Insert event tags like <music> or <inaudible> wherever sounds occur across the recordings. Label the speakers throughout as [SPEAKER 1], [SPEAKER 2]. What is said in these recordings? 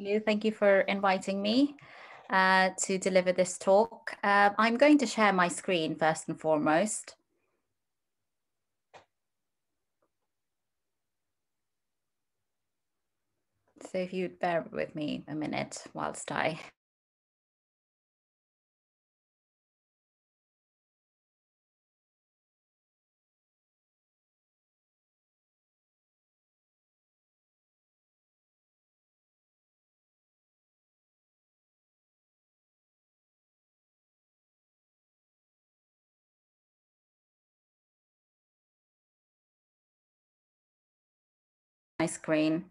[SPEAKER 1] you. Thank you for inviting me uh, to deliver this talk. Uh, I'm going to share my screen first and foremost. So if you'd bear with me a minute whilst I my screen.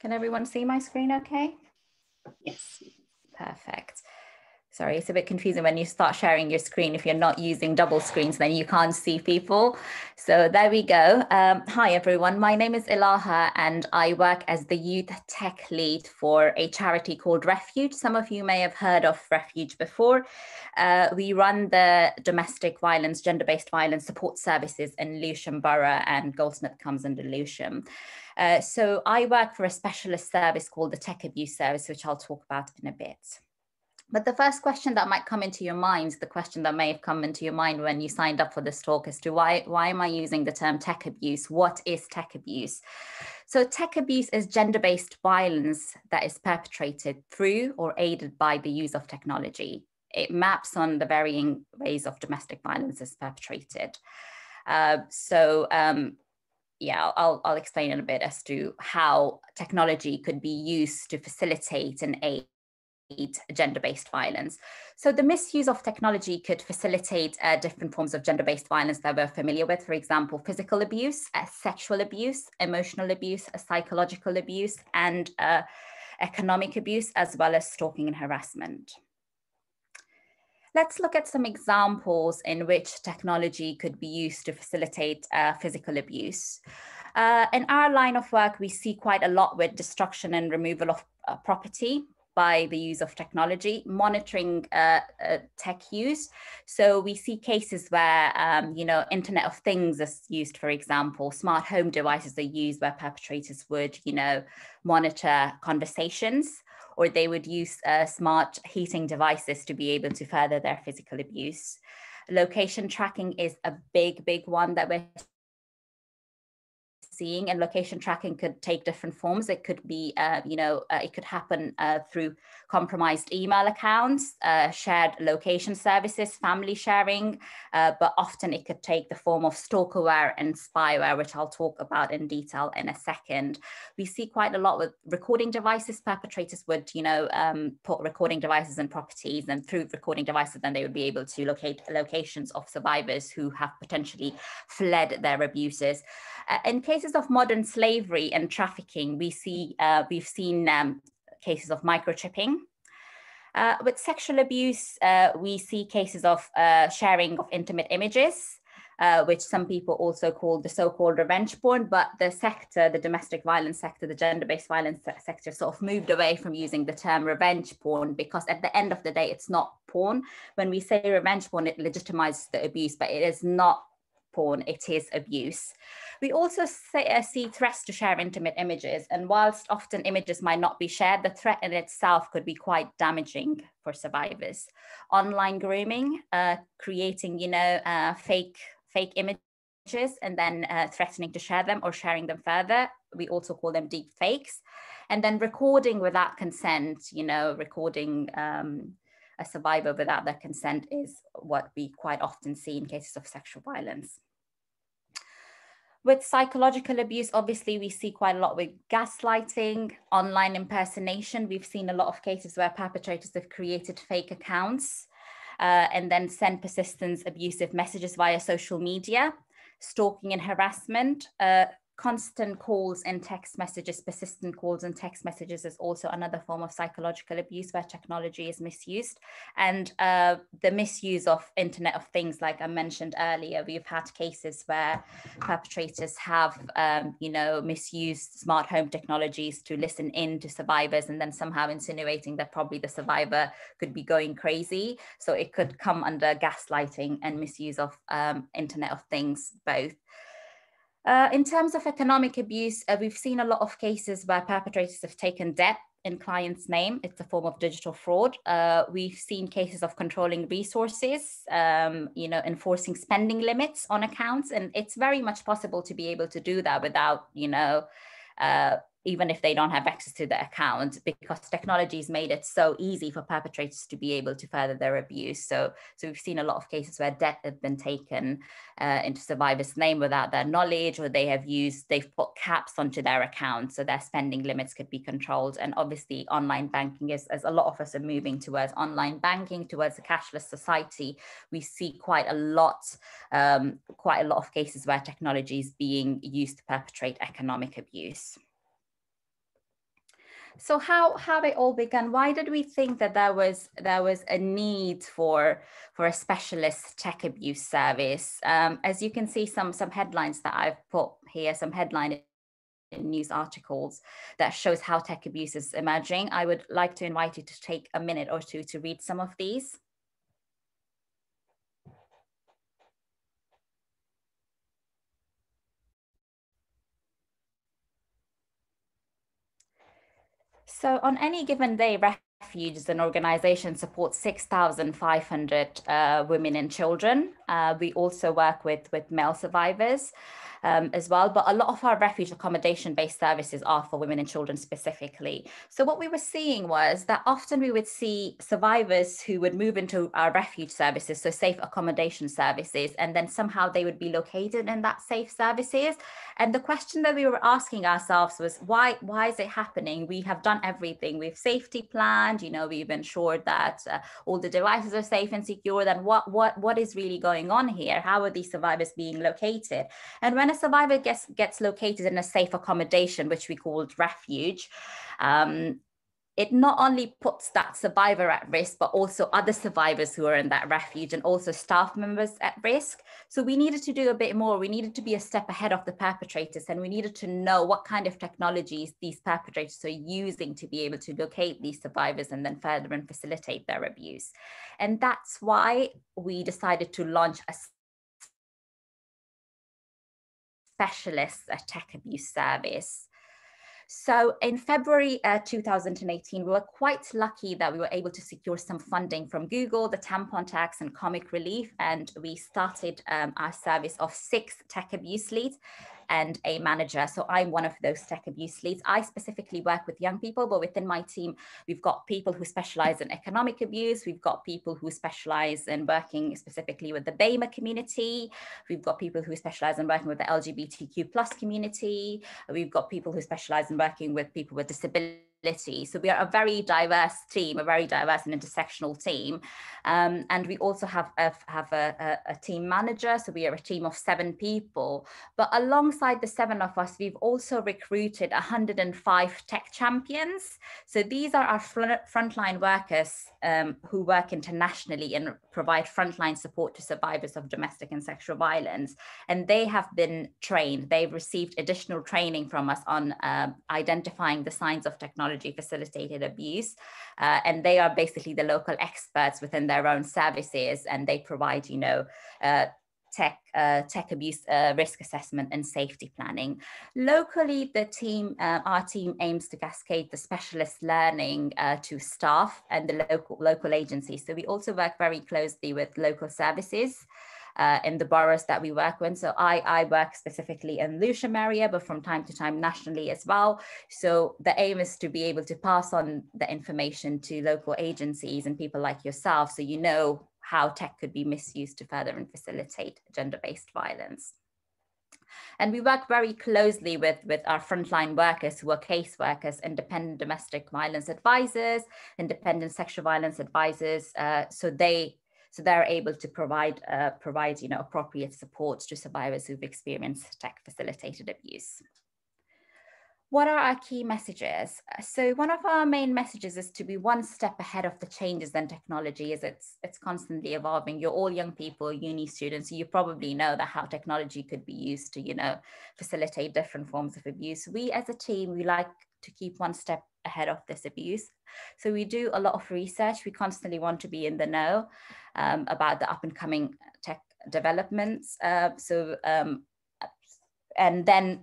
[SPEAKER 1] Can everyone see my screen okay?
[SPEAKER 2] Yes.
[SPEAKER 1] Perfect. Sorry, it's a bit confusing when you start sharing your screen. If you're not using double screens, then you can't see people. So there we go. Um, hi, everyone. My name is Ilaha, and I work as the youth tech lead for a charity called Refuge. Some of you may have heard of Refuge before. Uh, we run the domestic violence, gender based violence support services in Lewisham Borough, and Goldsmith comes under Lewisham. Uh, so I work for a specialist service called the Tech Abuse Service, which I'll talk about in a bit. But the first question that might come into your mind, the question that may have come into your mind when you signed up for this talk as to why, why am I using the term tech abuse? What is tech abuse? So tech abuse is gender-based violence that is perpetrated through or aided by the use of technology. It maps on the varying ways of domestic violence is perpetrated. Uh, so um, yeah, I'll, I'll explain in a bit as to how technology could be used to facilitate and aid gender-based violence. So the misuse of technology could facilitate uh, different forms of gender-based violence that we're familiar with. For example, physical abuse, uh, sexual abuse, emotional abuse, uh, psychological abuse, and uh, economic abuse, as well as stalking and harassment. Let's look at some examples in which technology could be used to facilitate uh, physical abuse. Uh, in our line of work, we see quite a lot with destruction and removal of property by the use of technology, monitoring uh, uh, tech use. So we see cases where, um, you know, Internet of Things is used, for example, smart home devices are used where perpetrators would, you know, monitor conversations or they would use uh, smart heating devices to be able to further their physical abuse. Location tracking is a big, big one that we're seeing and location tracking could take different forms. It could be uh, you know uh, it could happen uh, through compromised email accounts uh, shared location services family sharing uh, but often it could take the form of stalkerware and spyware which i'll talk about in detail in a second we see quite a lot with recording devices perpetrators would you know um, put recording devices in properties and through recording devices then they would be able to locate locations of survivors who have potentially fled their abuses. uh, in cases of modern slavery and trafficking, we see, uh, we've seen um, cases of microchipping. Uh, with sexual abuse, uh, we see cases of uh, sharing of intimate images, uh, which some people also call the so-called revenge porn, but the sector, the domestic violence sector, the gender-based violence sector sort of moved away from using the term revenge porn because at the end of the day, it's not porn. When we say revenge porn, it legitimizes the abuse, but it is not porn, it is abuse. We also say, uh, see threats to share intimate images, and whilst often images might not be shared, the threat in itself could be quite damaging for survivors. Online grooming, uh, creating, you know, uh, fake fake images and then uh, threatening to share them or sharing them further. We also call them deep fakes. And then recording without consent, you know, recording um, a survivor without their consent is what we quite often see in cases of sexual violence. With psychological abuse, obviously, we see quite a lot with gaslighting, online impersonation. We've seen a lot of cases where perpetrators have created fake accounts uh, and then send persistent abusive messages via social media, stalking and harassment. Uh, constant calls and text messages, persistent calls and text messages is also another form of psychological abuse where technology is misused. And uh, the misuse of Internet of Things, like I mentioned earlier, we've had cases where perpetrators have, um, you know, misused smart home technologies to listen in to survivors and then somehow insinuating that probably the survivor could be going crazy. So it could come under gaslighting and misuse of um, Internet of Things both. Uh, in terms of economic abuse, uh, we've seen a lot of cases where perpetrators have taken debt in client's name. It's a form of digital fraud. Uh, we've seen cases of controlling resources, um, you know, enforcing spending limits on accounts, and it's very much possible to be able to do that without, you know, uh, even if they don't have access to the account because technology has made it so easy for perpetrators to be able to further their abuse. So so we've seen a lot of cases where debt have been taken uh, into survivors name without their knowledge or they have used they've put caps onto their account so their spending limits could be controlled. And obviously online banking is as a lot of us are moving towards online banking towards a cashless society we see quite a lot um, quite a lot of cases where technology is being used to perpetrate economic abuse so how how it all began? Why did we think that there was there was a need for for a specialist tech abuse service? Um, as you can see, some some headlines that I've put here, some headline in news articles that shows how tech abuse is emerging. I would like to invite you to take a minute or two to read some of these. So on any given day, Refuge as an organization supports 6,500 uh, women and children. Uh, we also work with, with male survivors um, as well. But a lot of our refuge accommodation based services are for women and children specifically. So what we were seeing was that often we would see survivors who would move into our refuge services, so safe accommodation services, and then somehow they would be located in that safe services. And the question that we were asking ourselves was why why is it happening? We have done everything. We've safety planned, you know, we've ensured that uh, all the devices are safe and secure. Then what what what is really going on here? How are these survivors being located? And when a survivor gets, gets located in a safe accommodation, which we called refuge, um, it not only puts that survivor at risk, but also other survivors who are in that refuge and also staff members at risk. So we needed to do a bit more. We needed to be a step ahead of the perpetrators and we needed to know what kind of technologies these perpetrators are using to be able to locate these survivors and then further and facilitate their abuse. And that's why we decided to launch a specialist a tech abuse service. So in February uh, 2018, we were quite lucky that we were able to secure some funding from Google, the tampon tax and comic relief. And we started um, our service of six tech abuse leads and a manager. So I'm one of those tech abuse leads. I specifically work with young people, but within my team, we've got people who specialize in economic abuse. We've got people who specialize in working specifically with the BAME community. We've got people who specialize in working with the LGBTQ plus community. We've got people who specialize in working with people with disabilities so we are a very diverse team, a very diverse and intersectional team. Um, and we also have, a, have a, a, a, team manager. So we are a team of seven people. But alongside the seven of us, we've also recruited 105 tech champions. So these are our frontline workers um, who work internationally and provide frontline support to survivors of domestic and sexual violence. And they have been trained. They've received additional training from us on uh, identifying the signs of technology technology facilitated abuse. Uh, and they are basically the local experts within their own services and they provide, you know, uh, tech uh, tech abuse uh, risk assessment and safety planning. Locally, the team, uh, our team aims to cascade the specialist learning uh, to staff and the local local agencies. So we also work very closely with local services uh, in the boroughs that we work with. So I, I work specifically in Lewisham area, but from time to time nationally as well. So the aim is to be able to pass on the information to local agencies and people like yourself so you know how tech could be misused to further and facilitate gender-based violence. And we work very closely with, with our frontline workers who are case workers, independent domestic violence advisors, independent sexual violence advisors. Uh, so they so they're able to provide uh, provide you know appropriate support to survivors who've experienced tech facilitated abuse what are our key messages? So one of our main messages is to be one step ahead of the changes in technology as it's, it's constantly evolving. You're all young people, uni students, you probably know that how technology could be used to, you know, facilitate different forms of abuse. We as a team, we like to keep one step ahead of this abuse. So we do a lot of research. We constantly want to be in the know um, about the up and coming tech developments. Uh, so um, and then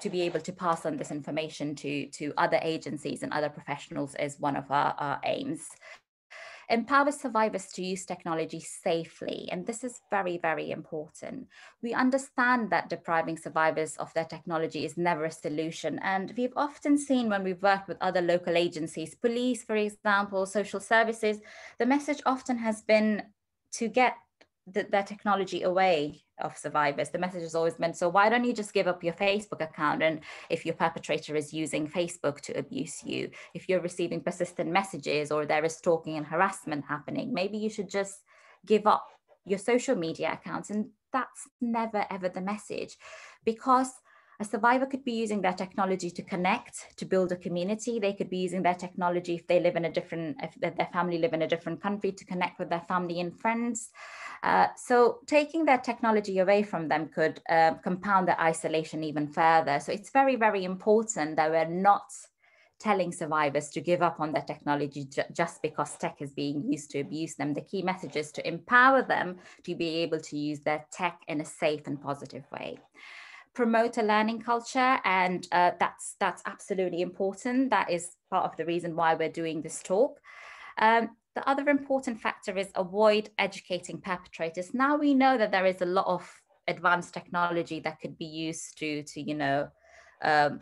[SPEAKER 1] to be able to pass on this information to, to other agencies and other professionals is one of our, our aims. Empower survivors to use technology safely. And this is very, very important. We understand that depriving survivors of their technology is never a solution. And we've often seen when we've worked with other local agencies, police, for example, social services, the message often has been to get the, their technology away of survivors. The message has always been, so why don't you just give up your Facebook account? And if your perpetrator is using Facebook to abuse you, if you're receiving persistent messages or there is stalking and harassment happening, maybe you should just give up your social media accounts. And that's never, ever the message because a survivor could be using their technology to connect, to build a community. They could be using their technology if they live in a different, if their family live in a different country to connect with their family and friends. Uh, so taking their technology away from them could uh, compound their isolation even further. So it's very, very important that we're not telling survivors to give up on their technology just because tech is being used to abuse them. The key message is to empower them to be able to use their tech in a safe and positive way promote a learning culture and uh, that's that's absolutely important that is part of the reason why we're doing this talk um, the other important factor is avoid educating perpetrators now we know that there is a lot of advanced technology that could be used to to you know um,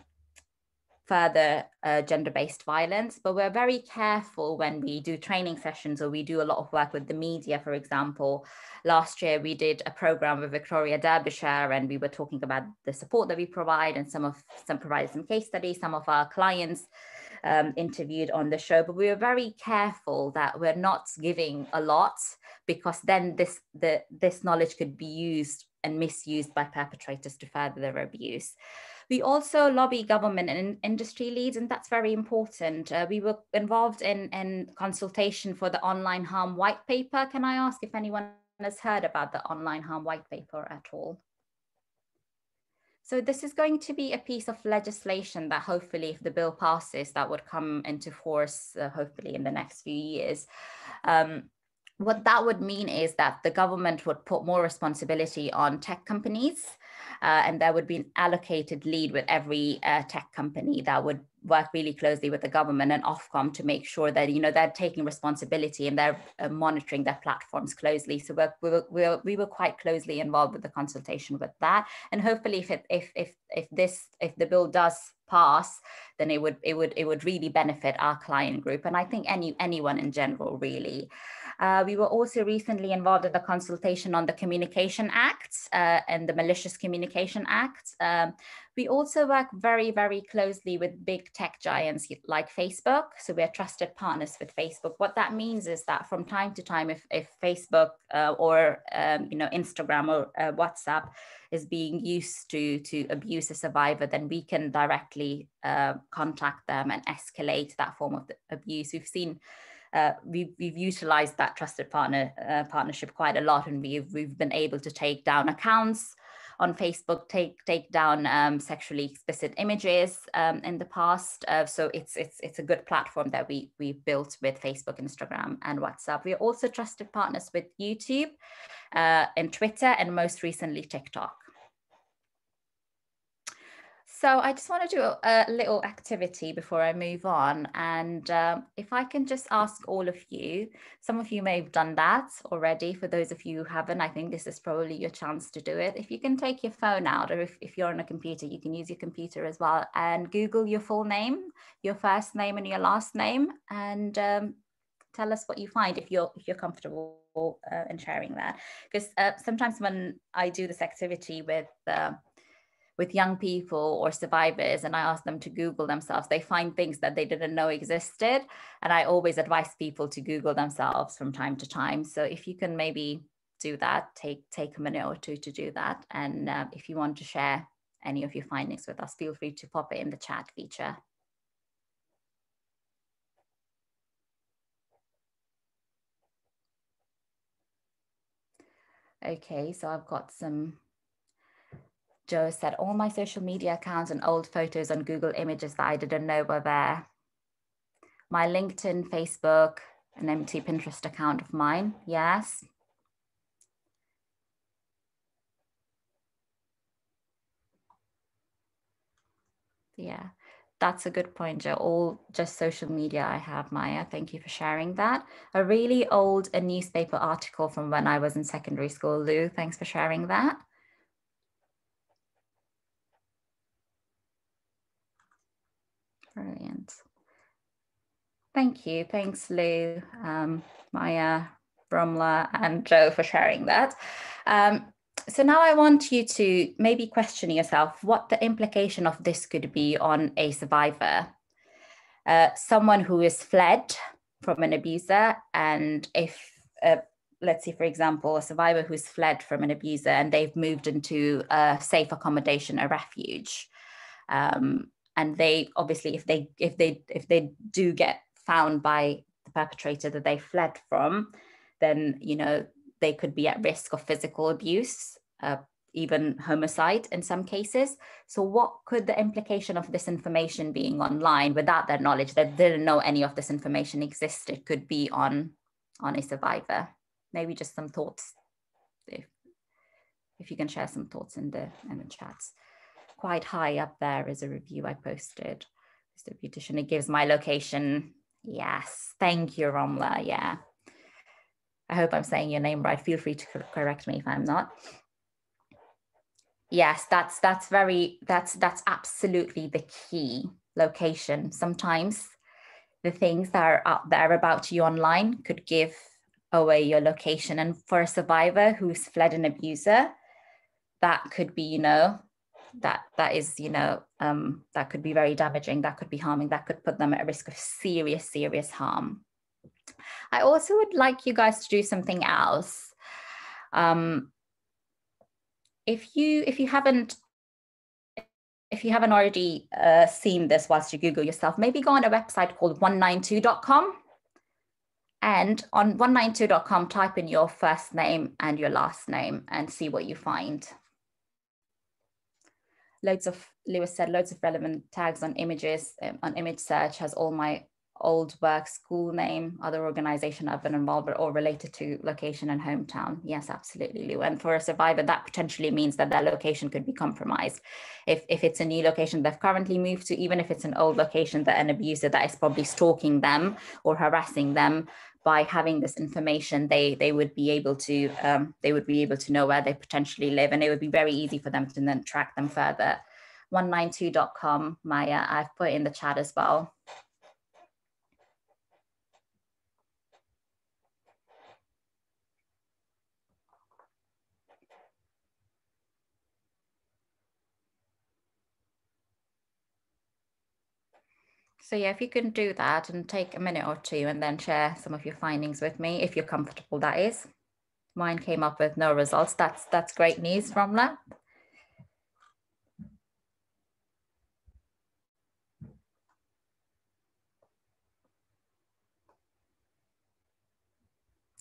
[SPEAKER 1] further uh, gender-based violence, but we're very careful when we do training sessions or we do a lot of work with the media, for example. Last year, we did a program with Victoria Derbyshire and we were talking about the support that we provide and some of some provided some case studies, some of our clients um, interviewed on the show, but we were very careful that we're not giving a lot because then this, the, this knowledge could be used and misused by perpetrators to further their abuse. We also lobby government and industry leads, and that's very important. Uh, we were involved in, in consultation for the online harm white paper. Can I ask if anyone has heard about the online harm white paper at all? So this is going to be a piece of legislation that hopefully if the bill passes, that would come into force, uh, hopefully in the next few years. Um, what that would mean is that the government would put more responsibility on tech companies uh, and there would be an allocated lead with every uh, tech company that would work really closely with the government and Ofcom to make sure that you know they're taking responsibility and they're uh, monitoring their platforms closely. So we're, we were, we were we were quite closely involved with the consultation with that, and hopefully if it, if if if this if the bill does pass, then it would it would it would really benefit our client group, and I think any anyone in general really. Uh, we were also recently involved in the consultation on the Communication Act uh, and the Malicious Communication Act. Um, we also work very, very closely with big tech giants like Facebook. So we're trusted partners with Facebook. What that means is that from time to time, if, if Facebook uh, or um, you know Instagram or uh, WhatsApp is being used to, to abuse a survivor, then we can directly uh, contact them and escalate that form of abuse. We've seen uh, we've, we've utilized that trusted partner uh, partnership quite a lot and we've, we've been able to take down accounts on Facebook, take take down um, sexually explicit images um, in the past. Uh, so it's it's it's a good platform that we we built with Facebook, Instagram, and WhatsApp. We are also trusted partners with YouTube uh, and Twitter, and most recently TikTok. So I just want to do a, a little activity before I move on. And um, if I can just ask all of you, some of you may have done that already. For those of you who haven't, I think this is probably your chance to do it. If you can take your phone out, or if, if you're on a computer, you can use your computer as well and Google your full name, your first name and your last name, and um, tell us what you find if you're if you're comfortable uh, in sharing that. Because uh, sometimes when I do this activity with uh, with young people or survivors and I ask them to Google themselves, they find things that they didn't know existed. And I always advise people to Google themselves from time to time. So if you can maybe do that, take, take a minute or two to do that. And uh, if you want to share any of your findings with us, feel free to pop it in the chat feature. Okay, so I've got some Joe said, all my social media accounts and old photos on Google Images that I didn't know were there. My LinkedIn, Facebook, an empty Pinterest account of mine. Yes. Yeah, that's a good point, Joe. All just social media I have, Maya. Thank you for sharing that. A really old a newspaper article from when I was in secondary school, Lou. Thanks for sharing that. Thank you. Thanks, Lou, um, Maya, Bromla, and Joe for sharing that. Um, so now I want you to maybe question yourself what the implication of this could be on a survivor, uh, someone who is fled from an abuser, and if uh, let's say, for example, a survivor who's fled from an abuser and they've moved into a safe accommodation, a refuge. Um, and they obviously if they if they if they do get found by the perpetrator that they fled from then you know they could be at risk of physical abuse uh, even homicide in some cases so what could the implication of this information being online without their knowledge that didn't know any of this information existed could be on on a survivor maybe just some thoughts if if you can share some thoughts in the in the chats quite high up there is a review I posted. Mr. Beautician, it gives my location. Yes, thank you, Romla. Yeah. I hope I'm saying your name right. Feel free to correct me if I'm not. Yes, that's that's very that's that's absolutely the key location. Sometimes the things that are out there about you online could give away your location. And for a survivor who's fled an abuser, that could be, you know, that that is you know um, that could be very damaging that could be harming that could put them at risk of serious serious harm. I also would like you guys to do something else. Um, if you if you haven't if you haven't already uh, seen this whilst you google yourself maybe go on a website called 192.com and on 192.com type in your first name and your last name and see what you find loads of Lewis said loads of relevant tags on images um, on image search has all my old work, school name, other organization I've been involved or related to location and hometown. Yes, absolutely, Lou. And for a survivor, that potentially means that their location could be compromised. If, if it's a new location they've currently moved to, even if it's an old location that an abuser that is probably stalking them or harassing them, by having this information, they they would be able to um, they would be able to know where they potentially live, and it would be very easy for them to then track them further. 192.com, Maya, I've put in the chat as well. So yeah, if you can do that and take a minute or two and then share some of your findings with me, if you're comfortable, that is. Mine came up with no results. That's that's great news, Romla.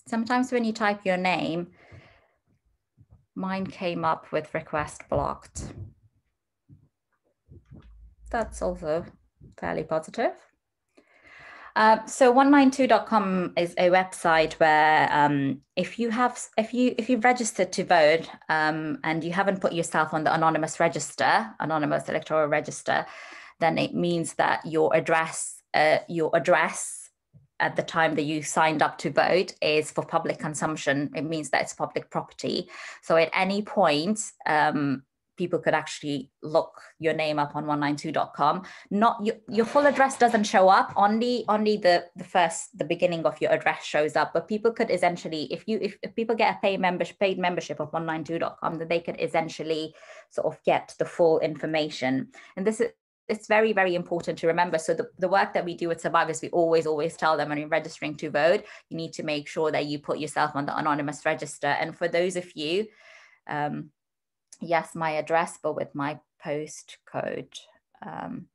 [SPEAKER 1] Sometimes when you type your name, mine came up with request blocked. That's also fairly positive. Uh, so 192.com is a website where um, if you have if you if you've registered to vote um, and you haven't put yourself on the anonymous register anonymous electoral register then it means that your address uh, your address at the time that you signed up to vote is for public consumption it means that it's public property so at any point um, people could actually look your name up on 192.com not your, your full address doesn't show up. Only only the the first the beginning of your address shows up. But people could essentially if you if, if people get a paid membership paid membership of 192.com then they could essentially sort of get the full information. And this is it's very very important to remember. So the, the work that we do with survivors we always always tell them when you're registering to vote you need to make sure that you put yourself on the anonymous register. And for those of you um, yes, my address, but with my postcode. Um,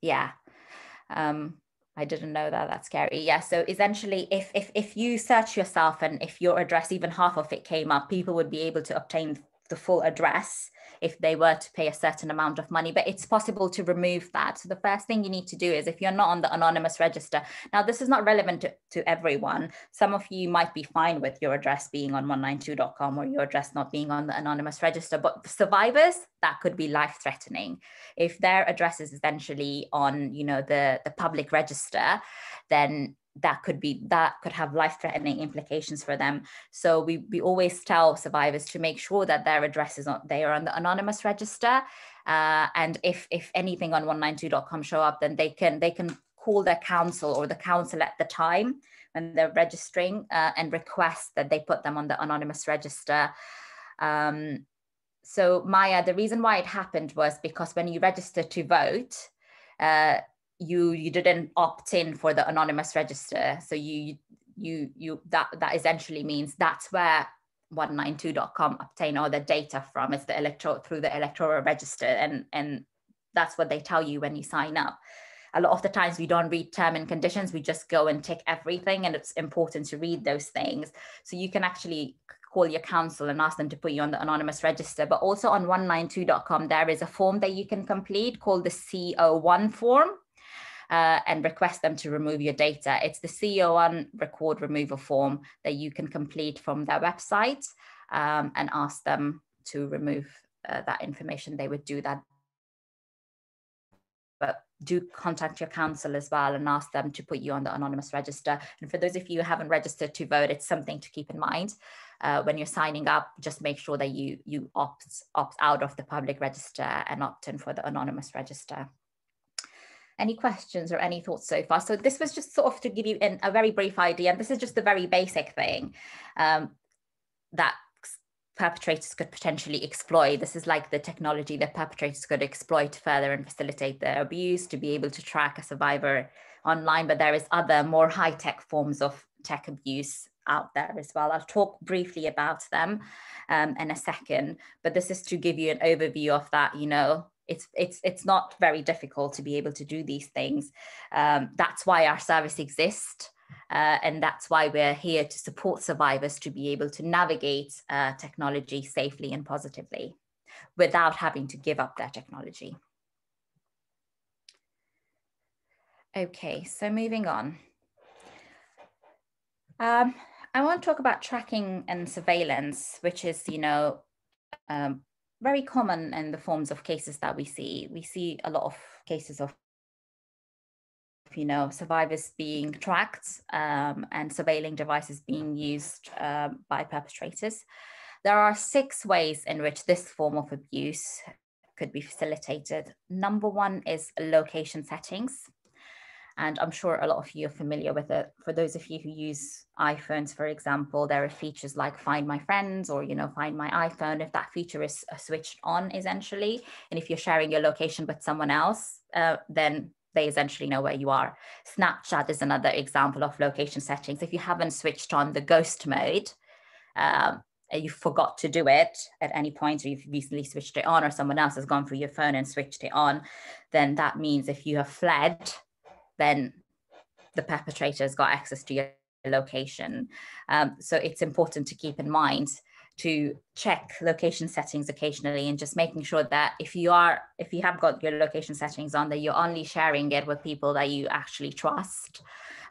[SPEAKER 1] yeah. Um, I didn't know that. That's scary. Yeah. So essentially, if if if you search yourself and if your address, even half of it came up, people would be able to obtain the full address if they were to pay a certain amount of money, but it's possible to remove that. So the first thing you need to do is if you're not on the anonymous register, now this is not relevant to, to everyone. Some of you might be fine with your address being on 192.com or your address not being on the anonymous register, but survivors, that could be life threatening. If their address is essentially on, you know, the, the public register, then that could be that could have life-threatening implications for them. So we, we always tell survivors to make sure that their address is on they are on the anonymous register. Uh, and if if anything on 192.com show up then they can they can call their council or the council at the time when they're registering uh, and request that they put them on the anonymous register. Um, so maya the reason why it happened was because when you register to vote uh, you you didn't opt in for the anonymous register. So you you you that that essentially means that's where 192.com obtain all the data from it's the electoral through the electoral register. And and that's what they tell you when you sign up. A lot of the times we don't read term and conditions we just go and tick everything and it's important to read those things. So you can actually call your council and ask them to put you on the anonymous register. But also on 192.com there is a form that you can complete called the co1 form uh, and request them to remove your data. It's the CO1 record removal form that you can complete from their website um, and ask them to remove uh, that information. They would do that. But do contact your council as well and ask them to put you on the anonymous register. And for those of you who haven't registered to vote, it's something to keep in mind. Uh, when you're signing up, just make sure that you you opt opt out of the public register and opt in for the anonymous register. Any questions or any thoughts so far? So this was just sort of to give you in a very brief idea. And this is just the very basic thing um, that perpetrators could potentially exploit. This is like the technology that perpetrators could exploit further and facilitate their abuse to be able to track a survivor online. But there is other more high-tech forms of tech abuse out there as well. I'll talk briefly about them um, in a second, but this is to give you an overview of that, you know, it's it's it's not very difficult to be able to do these things. Um, that's why our service exists uh, and that's why we're here to support survivors to be able to navigate uh, technology safely and positively without having to give up their technology. Okay so moving on. Um, i want to talk about tracking and surveillance which is you know um, very common in the forms of cases that we see. We see a lot of cases of you know survivors being tracked um, and surveilling devices being used uh, by perpetrators. There are six ways in which this form of abuse could be facilitated. Number one is location settings. And I'm sure a lot of you are familiar with it. For those of you who use iPhones, for example, there are features like Find My Friends or, you know, Find My iPhone. If that feature is uh, switched on, essentially, and if you're sharing your location with someone else, uh, then they essentially know where you are. Snapchat is another example of location settings. If you haven't switched on the ghost mode, um, you forgot to do it at any point, or you've recently switched it on, or someone else has gone through your phone and switched it on, then that means if you have fled then the perpetrator's got access to your location. Um, so it's important to keep in mind to check location settings occasionally and just making sure that if you are if you have got your location settings on that you're only sharing it with people that you actually trust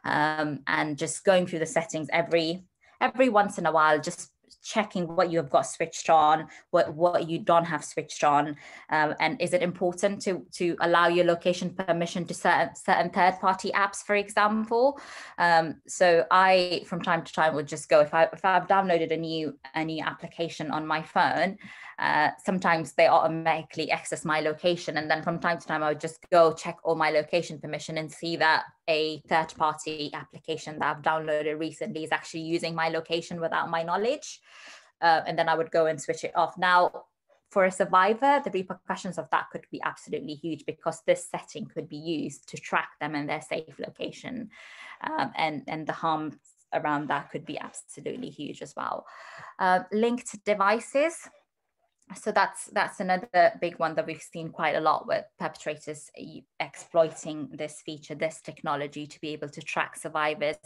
[SPEAKER 1] um, and just going through the settings every every once in a while just checking what you have got switched on, what, what you don't have switched on, um, and is it important to, to allow your location permission to certain, certain third-party apps, for example? Um, so I, from time to time, would just go, if, I, if I've downloaded a new, a new application on my phone, uh, sometimes they automatically access my location. And then from time to time, I would just go check all my location permission and see that a third party application that I've downloaded recently is actually using my location without my knowledge. Uh, and then I would go and switch it off. Now, for a survivor, the repercussions of that could be absolutely huge because this setting could be used to track them in their safe location. Um, and, and the harms around that could be absolutely huge as well. Uh, linked devices so that's that's another big one that we've seen quite a lot with perpetrators exploiting this feature this technology to be able to track survivors.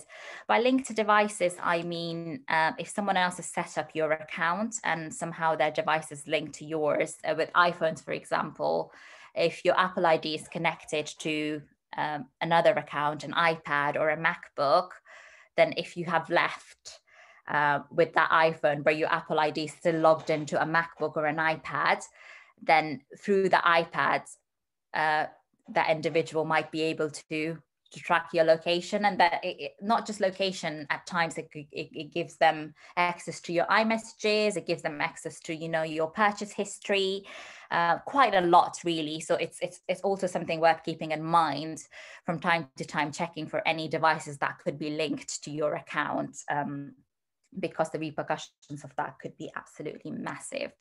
[SPEAKER 1] By linked devices i mean uh, if someone else has set up your account and somehow their device is linked to yours uh, with iphones for example if your apple id is connected to um, another account an ipad or a macbook then if you have left uh, with that iPhone where your Apple ID is still logged into a MacBook or an iPad, then through the iPad, uh, that individual might be able to to track your location and that it, not just location at times it, it, it, gives them access to your iMessages it gives them access to you know your purchase history uh, quite a lot really. So it's, it's it's also something worth keeping in mind from time to time checking for any devices that could be linked to your account um, because the repercussions of that could be absolutely massive.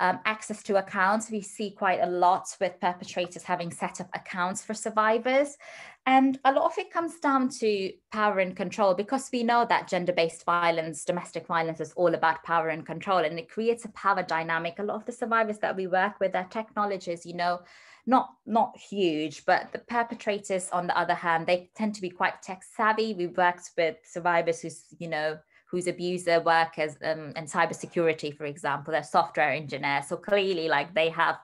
[SPEAKER 1] Um, access to accounts, we see quite a lot with perpetrators having set up accounts for survivors. And a lot of it comes down to power and control because we know that gender based violence, domestic violence is all about power and control, and it creates a power dynamic. A lot of the survivors that we work with, their technologies, you know, not not huge but the perpetrators on the other hand they tend to be quite tech savvy we worked with survivors who's you know whose abuser work as um, in cybersecurity, for example, they're software engineers. So clearly, like they have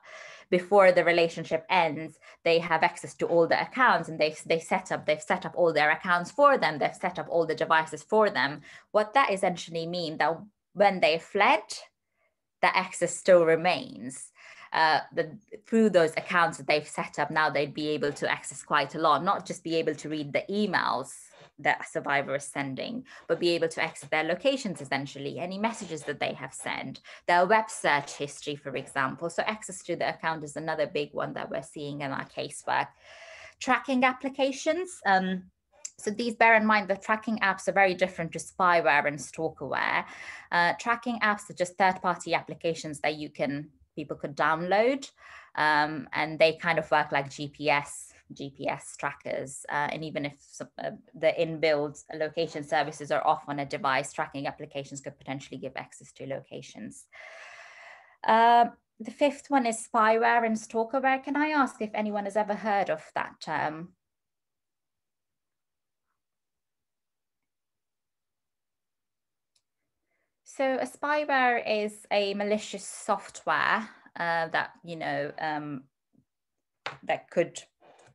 [SPEAKER 1] before the relationship ends, they have access to all the accounts and they they set up they've set up all their accounts for them. They've set up all the devices for them. What that essentially means that when they fled, the access still remains. Uh, the, through those accounts that they've set up, now they'd be able to access quite a lot, not just be able to read the emails that survivor is sending, but be able to access their locations essentially, any messages that they have sent, their web search history, for example. So access to the account is another big one that we're seeing in our casework. Tracking applications. Um, so these bear in mind the tracking apps are very different to spyware and stalkerware. Uh, tracking apps are just third-party applications that you can people could download, um, and they kind of work like GPS GPS trackers. Uh, and even if some, uh, the inbuilt location services are off on a device, tracking applications could potentially give access to locations. Uh, the fifth one is spyware and stalkerware. Can I ask if anyone has ever heard of that term? So a spyware is a malicious software uh, that, you know, um, that could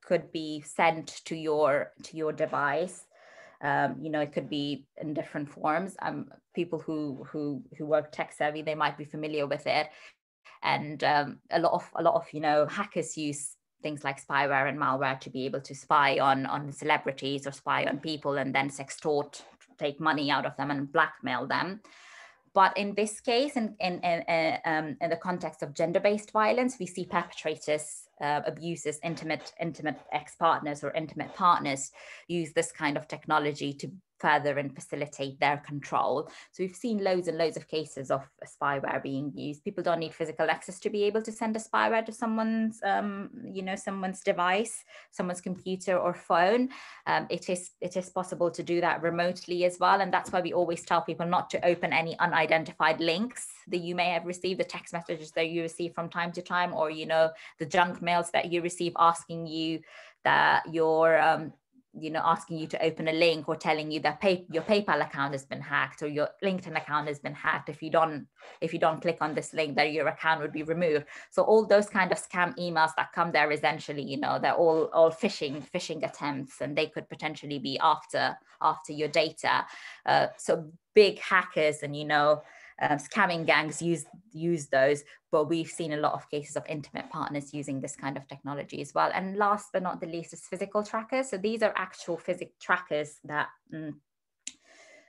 [SPEAKER 1] could be sent to your to your device. Um, you know, it could be in different forms. Um, people who who who work tech savvy, they might be familiar with it. And um, a lot of a lot of you know hackers use things like spyware and malware to be able to spy on on celebrities or spy on people and then sextort, take money out of them and blackmail them. But in this case, in, in, in, um, in the context of gender-based violence, we see perpetrators uh, abuses intimate intimate ex-partners or intimate partners use this kind of technology to further and facilitate their control. So we've seen loads and loads of cases of spyware being used. People don't need physical access to be able to send a spyware to someone's, um, you know, someone's device, someone's computer or phone. Um, it is it is possible to do that remotely as well, and that's why we always tell people not to open any unidentified links that you may have received, the text messages that you receive from time to time, or you know, the junk mails that you receive asking you that your um, you know asking you to open a link or telling you that pay, your paypal account has been hacked or your linkedin account has been hacked if you don't if you don't click on this link that your account would be removed. So all those kind of scam emails that come there essentially you know they're all all phishing phishing attempts and they could potentially be after after your data. Uh, so big hackers and you know uh, scamming gangs use use those, but we've seen a lot of cases of intimate partners using this kind of technology as well. And last but not the least is physical trackers. So these are actual physical trackers that mm,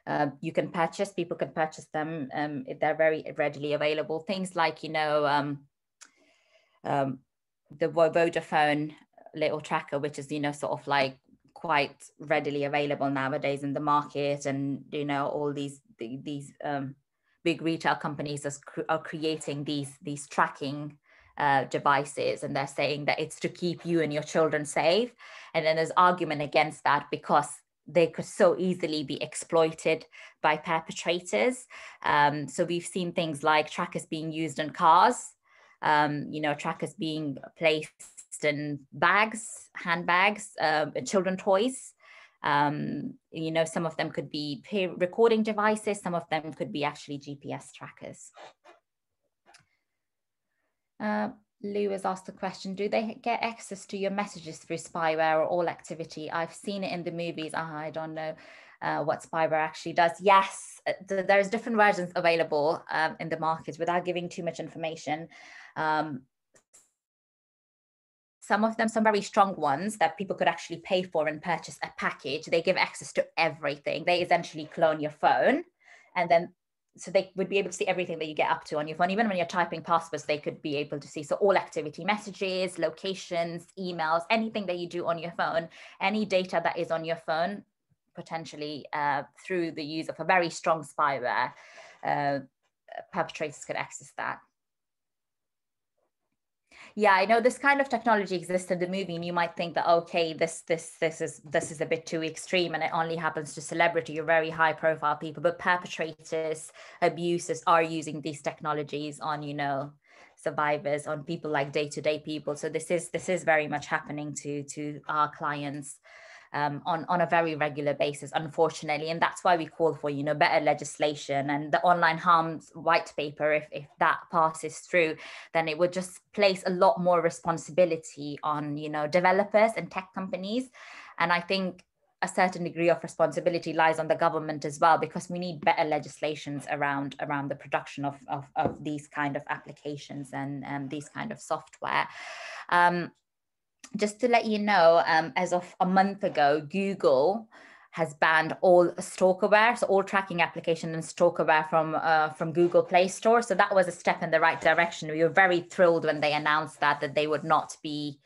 [SPEAKER 1] uh, you can purchase. People can purchase them. Um, they're very readily available. Things like you know um, um, the Vodafone little tracker, which is you know sort of like quite readily available nowadays in the market, and you know all these these um, big retail companies are, are creating these these tracking uh, devices and they're saying that it's to keep you and your children safe. And then there's argument against that because they could so easily be exploited by perpetrators. Um, so we've seen things like trackers being used in cars um, you know trackers being placed in bags handbags uh, children toys um, you know, some of them could be recording devices, some of them could be actually GPS trackers. Uh, Lou has asked the question, do they get access to your messages through spyware or all activity? I've seen it in the movies. Uh, I don't know uh, what spyware actually does. Yes, uh, there's different versions available um, in the market without giving too much information. Um, some of them some very strong ones that people could actually pay for and purchase a package they give access to everything. They essentially clone your phone and then so they would be able to see everything that you get up to on your phone. Even when you're typing passwords they could be able to see. So all activity messages locations emails anything that you do on your phone any data that is on your phone potentially uh, through the use of a very strong spyware uh, perpetrators could access that yeah i know this kind of technology exists in the movie and you might think that okay this this this is this is a bit too extreme and it only happens to celebrity or very high profile people but perpetrators abusers are using these technologies on you know survivors on people like day-to-day people. So this is this is very much happening to to our clients um, on, on a very regular basis, unfortunately. And that's why we call for, you know, better legislation and the online harms white paper, if, if that passes through, then it would just place a lot more responsibility on, you know, developers and tech companies. And I think a certain degree of responsibility lies on the government as well because we need better legislations around around the production of, of, of these kind of applications and, and these kind of software um, just to let you know, um, as of a month ago, Google has banned all stalkerware, so all tracking application and stalkerware from uh, from Google Play Store. So that was a step in the right direction. We were very thrilled when they announced that that they would not be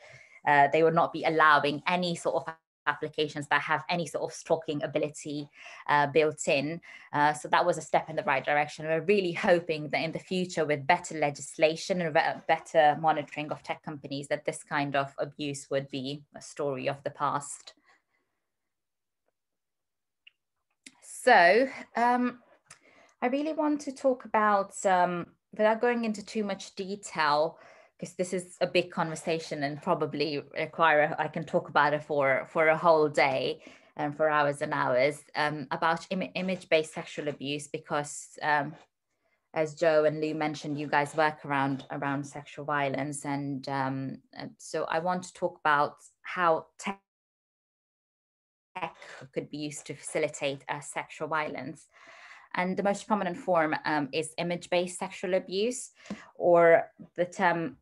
[SPEAKER 1] uh, they would not be allowing any sort of applications that have any sort of stalking ability uh, built in. Uh, so that was a step in the right direction. We're really hoping that in the future, with better legislation and better monitoring of tech companies, that this kind of abuse would be a story of the past. So um, I really want to talk about, um, without going into too much detail, because this is a big conversation and probably require I can talk about it for for a whole day and for hours and hours um, about Im- image-based sexual abuse because um, as Joe and Lou mentioned, you guys work around around sexual violence, and um, so I want to talk about how tech could be used to facilitate uh, sexual violence. And the most prominent form um, is image based sexual abuse, or the term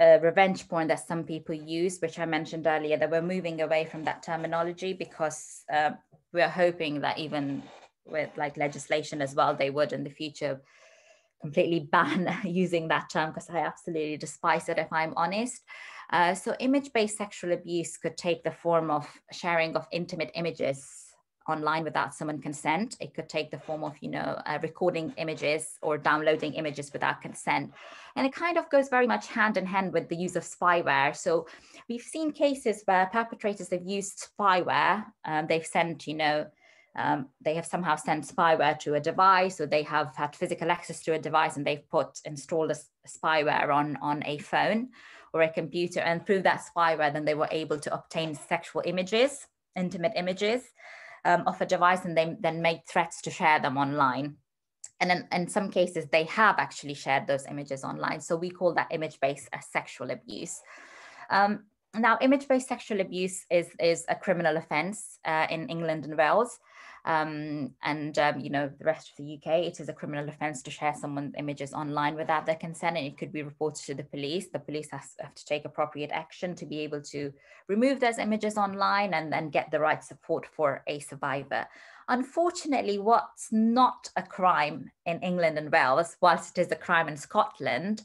[SPEAKER 1] uh, revenge porn that some people use, which I mentioned earlier, that we're moving away from that terminology because uh, we're hoping that even with like legislation as well, they would in the future completely <laughs> ban <laughs> using that term because I absolutely despise it if I'm honest. Uh, so image-based sexual abuse could take the form of sharing of intimate images online without someone consent. It could take the form of, you know, uh, recording images or downloading images without consent. And it kind of goes very much hand in hand with the use of spyware. So we've seen cases where perpetrators have used spyware. Um, they've sent, you know, um, they have somehow sent spyware to a device or they have had physical access to a device and they've put installed a spyware on, on a phone or a computer and through that spyware then they were able to obtain sexual images, intimate images um, of a device and they then make threats to share them online. And in, in some cases, they have actually shared those images online. So we call that image-based uh, sexual abuse. Um, now, image-based sexual abuse is, is a criminal offence uh, in England and Wales. Um, and um, you know the rest of the UK, it is a criminal offence to share someone's images online without their consent, and it could be reported to the police. The police has, have to take appropriate action to be able to remove those images online and then get the right support for a survivor. Unfortunately, what's not a crime in England and Wales, whilst it is a crime in Scotland,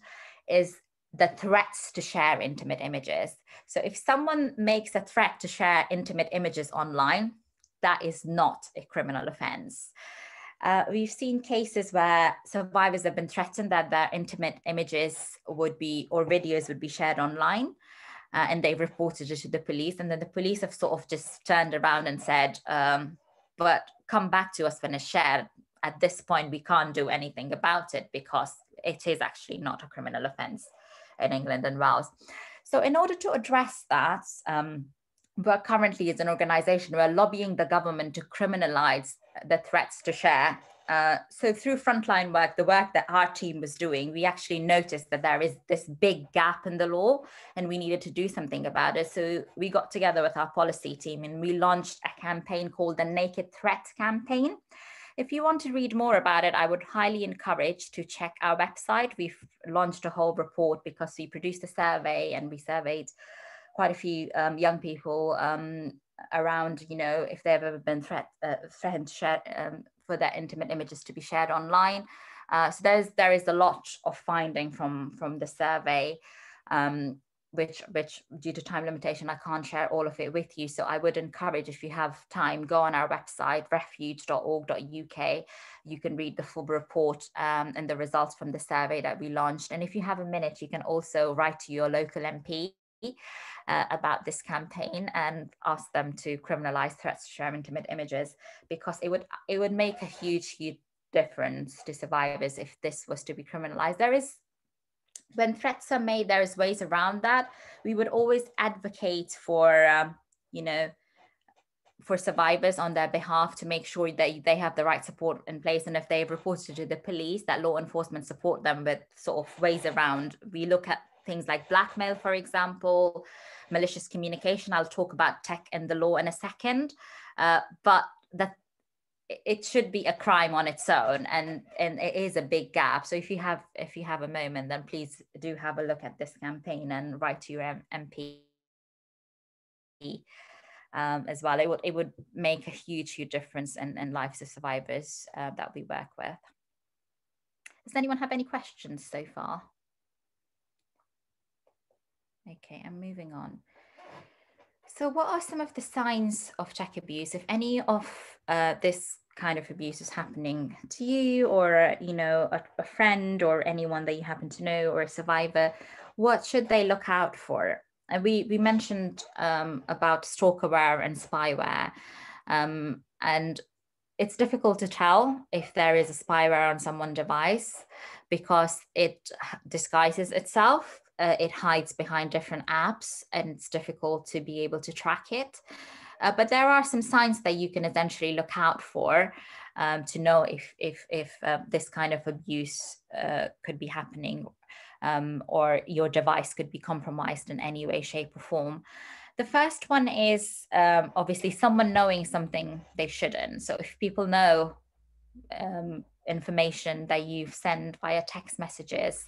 [SPEAKER 1] is the threats to share intimate images. So if someone makes a threat to share intimate images online, that is not a criminal offense. Uh, we've seen cases where survivors have been threatened that their intimate images would be or videos would be shared online uh, and they've reported it to the police and then the police have sort of just turned around and said um, but come back to us when it's shared at this point we can't do anything about it because it is actually not a criminal offense in england and wales so in order to address that um, but currently as an organization we're lobbying the government to criminalize the threats to share. Uh, so through frontline work the work that our team was doing we actually noticed that there is this big gap in the law and we needed to do something about it. So we got together with our policy team and we launched a campaign called the naked threat campaign. If you want to read more about it, I would highly encourage to check our website. We've launched a whole report because we produced a survey and we surveyed quite a few um, young people um, around, you know, if they've ever been threat, uh, threatened share, um, for their intimate images to be shared online. Uh, so there's there is a lot of finding from from the survey, um, which which due to time limitation I can't share all of it with you. So I would encourage if you have time, go on our website refuge.org.uk. You can read the full report um, and the results from the survey that we launched. And if you have a minute, you can also write to your local MP uh, about this campaign and ask them to criminalize threats to share intimate images because it would it would make a huge huge difference to survivors if this was to be criminalized. There is when threats are made there's ways around that. We would always advocate for um, you know for survivors on their behalf to make sure that they have the right support in place. And if they've reported to the police that law enforcement support them with sort of ways around. We look at things like blackmail, for example, malicious communication. I'll talk about tech and the law in a second, uh, but that it should be a crime on its own and and it is a big gap. So if you have if you have a moment then please do have a look at this campaign and write to your M- mp um, as well. It would it would make a huge huge difference in, in lives of survivors uh, that we work with. Does anyone have any questions so far Okay, I'm moving on. So what are some of the signs of tech abuse? If any of uh, this kind of abuse is happening to you or, you know, a, a, friend or anyone that you happen to know or a survivor, what should they look out for? And we, we mentioned um, about stalkerware and spyware. Um, and it's difficult to tell if there is a spyware on someone's device because it disguises itself uh, it hides behind different apps and it's difficult to be able to track it. Uh, but there are some signs that you can essentially look out for um, to know if, if, if uh, this kind of abuse uh, could be happening um, or your device could be compromised in any way, shape, or form. The first one is um, obviously someone knowing something they shouldn't. So if people know um, information that you've sent via text messages,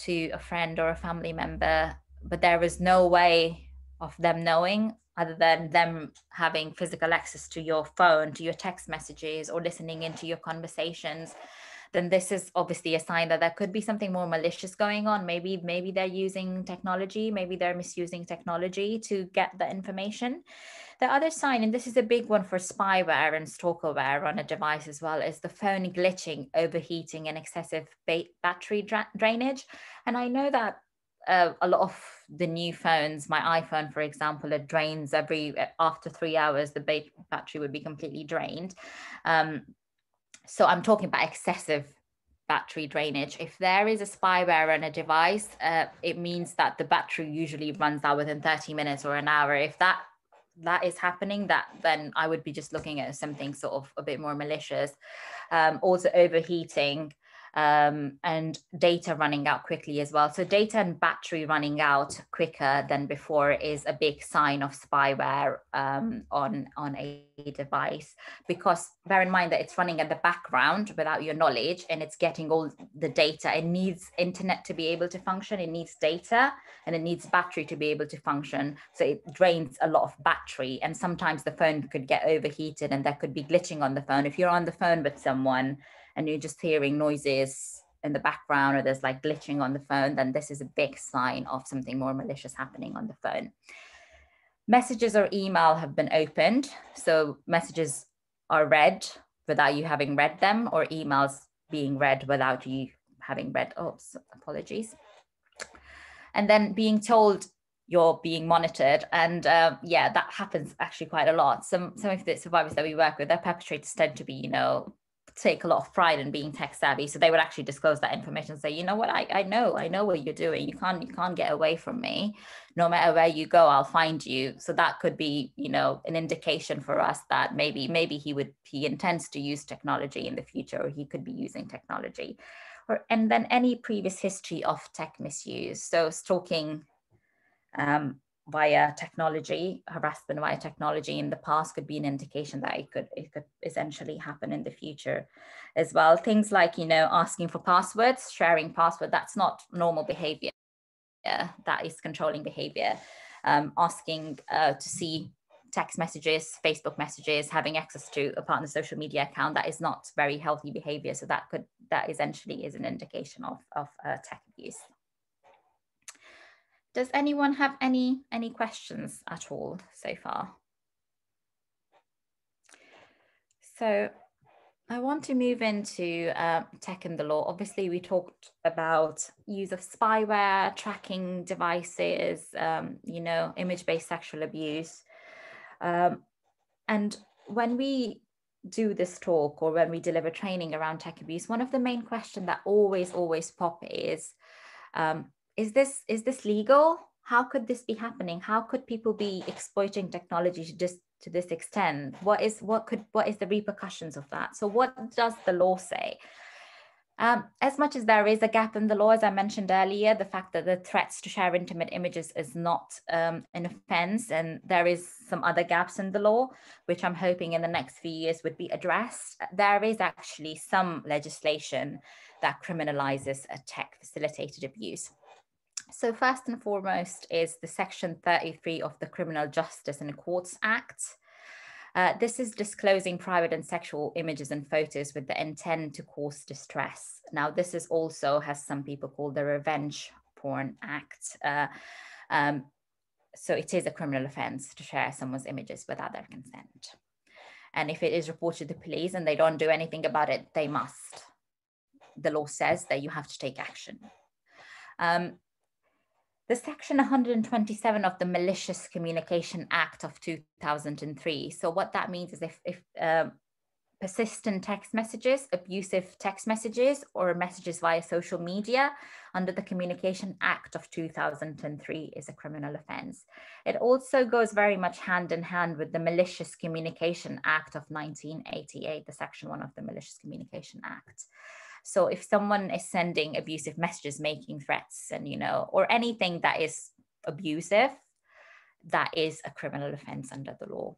[SPEAKER 1] to a friend or a family member, but there was no way of them knowing other than them having physical access to your phone, to your text messages, or listening into your conversations, then this is obviously a sign that there could be something more malicious going on. Maybe, maybe they're using technology, maybe they're misusing technology to get the information. The other sign, and this is a big one for spyware and stalkerware on a device as well, is the phone glitching, overheating, and excessive ba- battery dra- drainage. And I know that uh, a lot of the new phones, my iPhone, for example, it drains every after three hours, the ba- battery would be completely drained. Um, so I'm talking about excessive battery drainage. If there is a spyware on a device, uh, it means that the battery usually runs out within 30 minutes or an hour. If that that is happening, that then I would be just looking at something sort of a bit more malicious. Um, also overheating. Um, and data running out quickly as well. So data and battery running out quicker than before is a big sign of spyware um, on, on a device because bear in mind that it's running at the background without your knowledge and it's getting all the data. It needs internet to be able to function. It needs data and it needs battery to be able to function. So it drains a lot of battery and sometimes the phone could get overheated and there could be glitching on the phone. If you're on the phone with someone and you're just hearing noises in the background or there's like glitching on the phone, then this is a big sign of something more malicious happening on the phone. Messages or email have been opened. So messages are read without you having read them or emails being read without you having read, oh, apologies. And then being told you're being monitored. And uh, yeah, that happens actually quite a lot. Some, some of the survivors that we work with, their perpetrators tend to be, you know, take a lot of pride in being tech savvy. So they would actually disclose that information and say you know what? I, I know i know what you're doing. You can't you can't get away from me. No matter where you go i'll find you. So that could be you know an indication for us that maybe maybe he would he intends to use technology in the future or he could be using technology. Or and then any previous history of tech misuse. So stalking um, via technology, harassment via technology in the past could be an indication that it could it could essentially happen in the future as well. Things like, you know, asking for passwords, sharing password, that's not normal behavior. Yeah, that is controlling behavior. Um, asking uh, to see text messages, Facebook messages, having access to a partner's social media account, that is not very healthy behavior. So that could that essentially is an indication of, of uh, tech abuse. Does anyone have any, any questions at all so far? So I want to move into uh, tech and the law. Obviously, we talked about use of spyware, tracking devices, um, you know, image-based sexual abuse. Um, and when we do this talk or when we deliver training around tech abuse, one of the main questions that always, always pop is, um, is this is this legal? How could this be happening? How could people be exploiting technology to just to this extent? What is what could what is the repercussions of that? So what does the law say? Um, as much as there is a gap in the law, as I mentioned earlier, the fact that the threats to share intimate images is not um, an offense, and there is some other gaps in the law, which I'm hoping in the next few years would be addressed. There is actually some legislation that criminalizes a tech facilitated abuse. So first and foremost is the section 33 of the Criminal Justice and Courts Act. Uh, this is disclosing private and sexual images and photos with the intent to cause distress. Now, this is also, has some people call the Revenge Porn Act. Uh, um, so it is a criminal offense to share someone's images without their consent. And if it is reported to the police and they don't do anything about it, they must. The law says that you have to take action. Um, the section 127 of the Malicious Communication Act of 2003. So what that means is if, if um, persistent text messages, abusive text messages, or messages via social media under the Communication Act of 2003 is a criminal offense. It also goes very much hand in hand with the Malicious Communication Act of 1988, the section one of the Malicious Communication Act. So if someone is sending abusive messages, making threats, and you know, or anything that is abusive, that is a criminal offense under the law.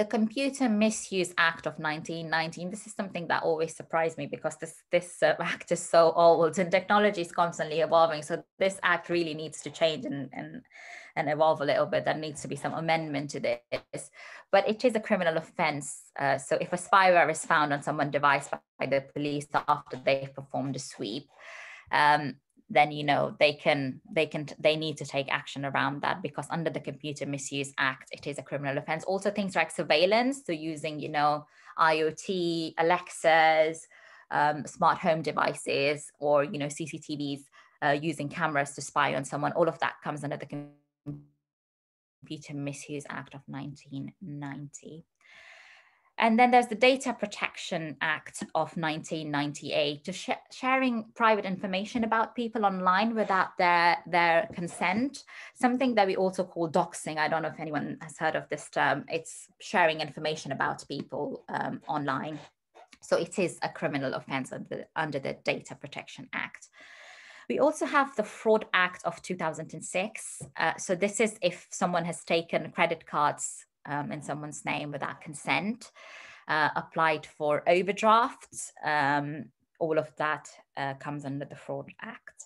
[SPEAKER 1] The Computer Misuse Act of 1919, this is something that always surprised me because this, this uh, <laughs> act is so old and technology is constantly evolving. So this act really needs to change and, and and evolve a little bit, there needs to be some amendment to this. But it is a criminal offense. Uh, so if a spyware is found on someone's device by the police after they've performed a sweep, um, then you know they can they can they need to take action around that because under the computer misuse act it is a criminal offense also things like surveillance so using you know iot alexas um, smart home devices or you know cctvs uh, using cameras to spy on someone all of that comes under the Computer Misuse Act of 1990. And then there's the Data Protection Act of 1998, to sh sharing private information about people online without their, their consent, something that we also call doxing. I don't know if anyone has heard of this term. It's sharing information about people um, online So it is a criminal offense under, under the Data Protection Act. We also have the Fraud Act of 2006. Uh, so this is if someone has taken credit cards um, in someone's name without consent, uh, applied for overdrafts, um, all of that uh, comes under the Fraud Act.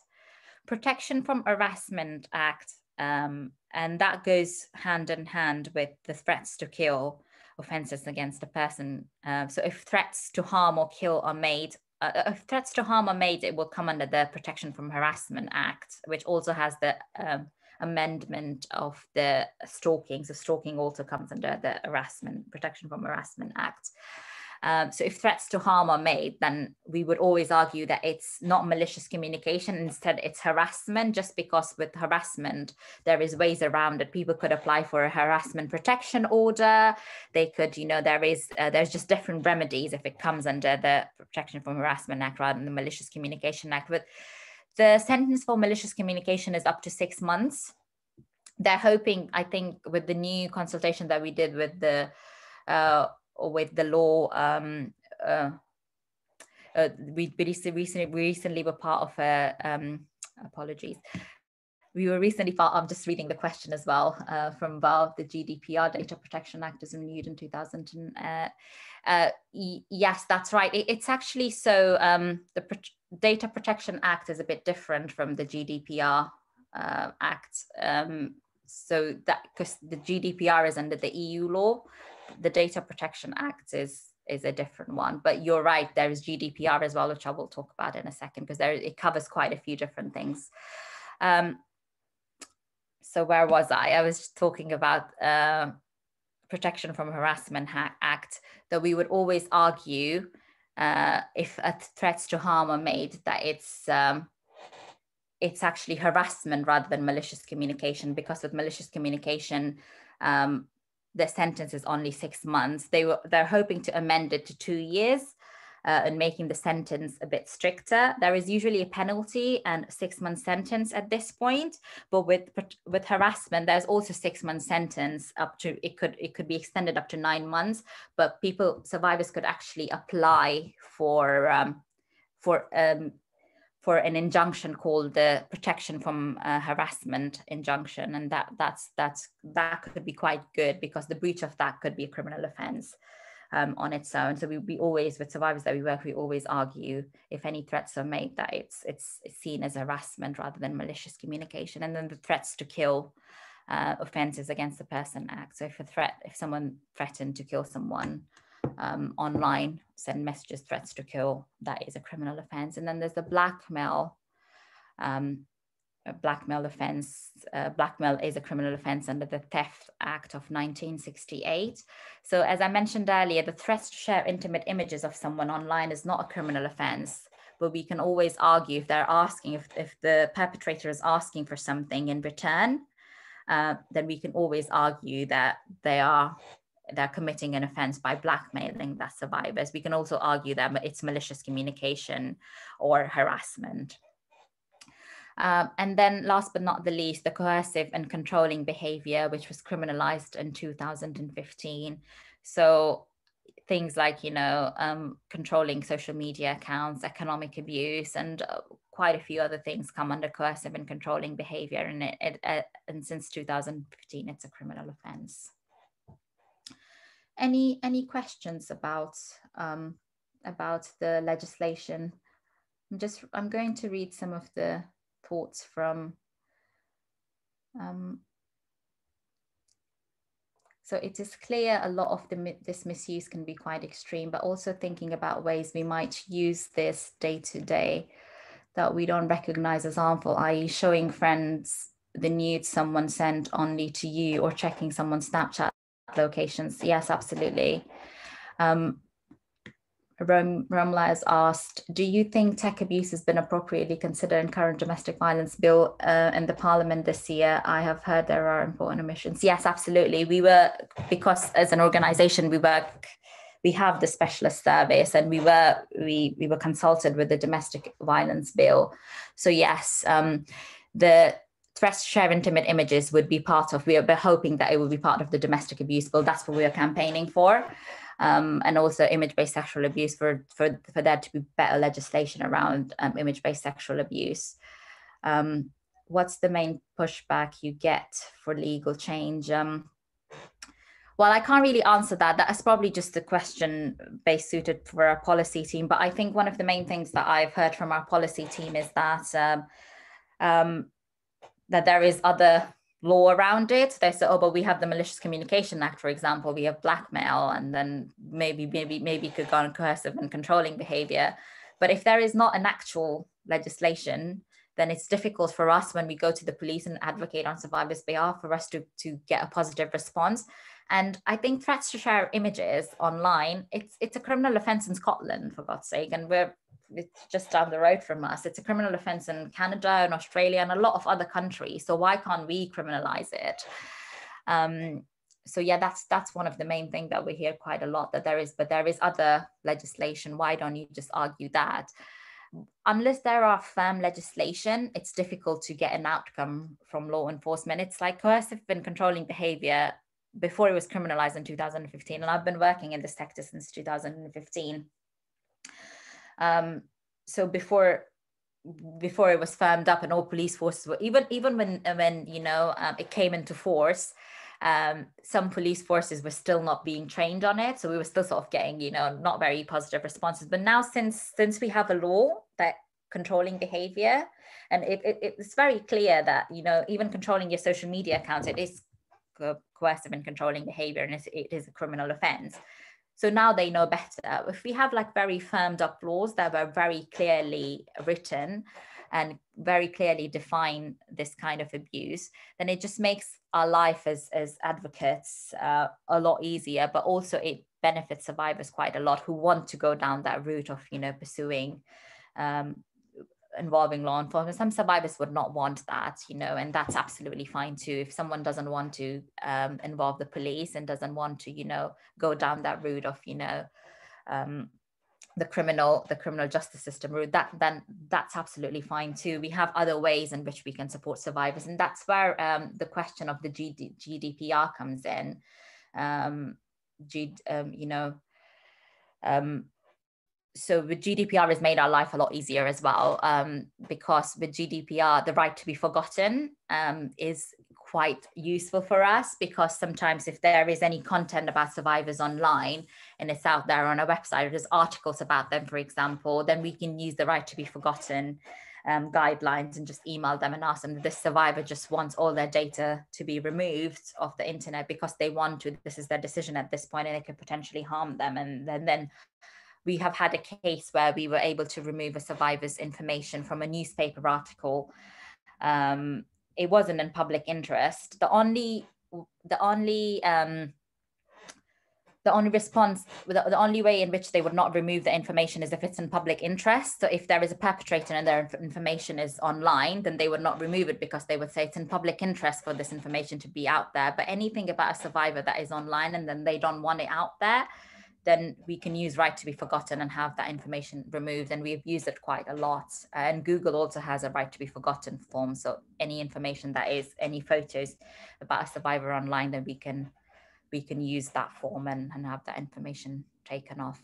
[SPEAKER 1] Protection from Harassment Act, um, and that goes hand in hand with the threats to kill offences against a person. Uh, so if threats to harm or kill are made, uh, uh, if threats to harm are made, it will come under the Protection from Harassment Act, which also has the um, amendment of the stalking. So stalking also comes under the Harassment Protection from Harassment Act. Um, so if threats to harm are made, then we would always argue that it's not malicious communication. Instead, it's harassment, just because with harassment, there is ways around it. People could apply for a harassment protection order. They could, you know, there is, uh, there's just different remedies if it comes under the Protection from Harassment Act rather than the Malicious Communication Act. But the sentence for malicious communication is up to six months. They're hoping, I think, with the new consultation that we did with the uh, with the law. Um, uh, uh, we recently, recently were part of a, um, apologies. We were recently part, I'm just reading the question as well uh, from Val, the GDPR Data Protection Act is renewed in 2000. And, uh, uh, yes, that's right. It, it's actually so um, the Pro Data Protection Act is a bit different from the GDPR uh, Act. Um, so that because the GDPR is under the EU law, the Data Protection Act is is a different one. But you're right, there is GDPR as well, which I will talk about in a second because there it covers quite a few different things. Um, so where was I? I was talking about uh, Protection from Harassment Act that we would always argue uh, if a threats to harm are made that it's um, it's actually harassment rather than malicious communication because with malicious communication um, the sentence is only six months. They were they're hoping to amend it to two years uh, and making the sentence a bit stricter. There is usually a penalty and six month sentence at this point, but with with harassment, there's also six month sentence up to it could it could be extended up to nine months. But people survivors could actually apply for um, for um, for an injunction called the protection from uh, harassment injunction and that that's that's that could be quite good because the breach of that could be a criminal offense um, on its own so we, we always with survivors that we work we always argue if any threats are made that it's it's, seen as harassment rather than malicious communication and then the threats to kill uh, offenses against the person act so if a threat if someone threatened to kill someone um, online, send messages, threats to kill, that is a criminal offense. And then there's the blackmail, um, blackmail offense. Uh, blackmail is a criminal offense under the Theft Act of 1968. So as I mentioned earlier, the threat to share intimate images of someone online is not a criminal offense, but we can always argue if they're asking, if, if the perpetrator is asking for something in return, uh, then we can always argue that they are they're committing an offense by blackmailing their survivors. We can also argue that it's malicious communication or harassment. Um, and then last but not the least, the coercive and controlling behavior, which was criminalized in 2015. So things like, you know, um, controlling social media accounts, economic abuse, and uh, quite a few other things come under coercive and controlling behavior. And, it, it, uh, and since 2015, it's a criminal offense. Any any questions about um, about the legislation? I'm just I'm going to read some of the thoughts from. Um, so it is clear a lot of the, this misuse can be quite extreme, but also thinking about ways we might use this day to day that we don't recognize as harmful, i.e., showing friends the nude someone sent only to you or checking someone's Snapchat locations. Yes, absolutely. Um, Rom, Romla has asked, do you think tech abuse has been appropriately considered in current domestic violence bill uh, in the parliament this year? I have heard there are important omissions. Yes, absolutely. We were, because as an organization, we work, we have the specialist service and we were, we, we were consulted with the domestic violence bill. So yes, um, the threats to share intimate images would be part of, we are hoping that it will be part of the domestic abuse bill. That's what we are campaigning for. Um, and also image-based sexual abuse for, for, for there to be better legislation around um, image-based sexual abuse. Um, what's the main pushback you get for legal change? Um, well, I can't really answer that. That's probably just a question best suited for our policy team. But I think one of the main things that I've heard from our policy team is that um, um, that there is other law around it. They say, oh, but we have the Malicious Communication Act, for example. We have blackmail, and then maybe maybe maybe could go on coercive and controlling behavior. But if there is not an actual legislation then it's difficult for us when we go to the police and advocate on survivors' behalf for us to, to get a positive response. And I think threats to share images online, it's it's a criminal offense in Scotland, for God's sake. And we're it's just down the road from us. It's a criminal offense in Canada and Australia and a lot of other countries. So why can't we criminalize it? Um, so yeah, that's that's one of the main things that we hear quite a lot that there is, but there is other legislation. Why don't you just argue that? unless there are firm legislation, it's difficult to get an outcome from law enforcement. It's like coercive and controlling behavior before it was criminalized in 2015. And I've been working in this sector since 2015. Um, so before before it was firmed up and all police forces were even even when when you know um, it came into force um, some police forces were still not being trained on it. So we were still sort of getting you know not very positive responses. But now since since we have a law that controlling behavior and it, it, it's very clear that you know even controlling your social media accounts it is coercive and controlling behavior and it is a criminal offense so now they know better. If we have like very firmed up laws that were very clearly written and very clearly define this kind of abuse, then it just makes our life as, as advocates uh, a lot easier, but also it benefits survivors quite a lot who want to go down that route of, you know, pursuing um, involving law enforcement. Some survivors would not want that, you know, and that's absolutely fine too. If someone doesn't want to um, involve the police and doesn't want to, you know, go down that route of, you know, um, the criminal the criminal justice system route that then that's absolutely fine too we have other ways in which we can support survivors and that's where um, the question of the GD, gdpr comes in um, G, um, you know um, so with GDPR has made our life a lot easier as well um, because with GDPR the right to be forgotten um, is quite useful for us because sometimes if there is any content about survivors online and it's out there on a website there's articles about them, for example, then we can use the right to be forgotten um, guidelines and just email them and ask them this survivor just wants all their data to be removed off the internet because they want to. This is their decision at this point and it could potentially harm them. And then, then we have had a case where we were able to remove a survivor's information from a newspaper article um, it wasn't in public interest. The only the only um, the only response, the, the, only way in which they would not remove the information is if it's in public interest. So if there is a perpetrator and their information is online, then they would not remove it because they would say it's in public interest for this information to be out there. But anything about a survivor that is online and then they don't want it out there, then we can use right to be forgotten and have that information removed. And we've used it quite a lot. And Google also has a right to be forgotten form. So any information that is any photos about a survivor online, then we can we can use that form and, and have that information taken off.